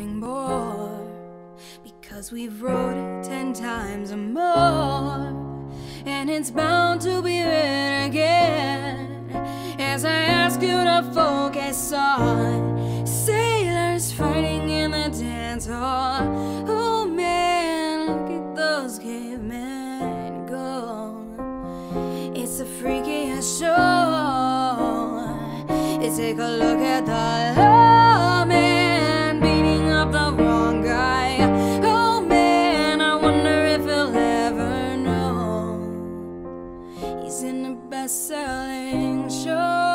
more because we've wrote it ten times or more, and it's bound to be written again. As I ask you to focus on sailors fighting in the dance hall. Oh man, look at those cavemen go. It's a freaky show. Take a look at the in a best-selling show.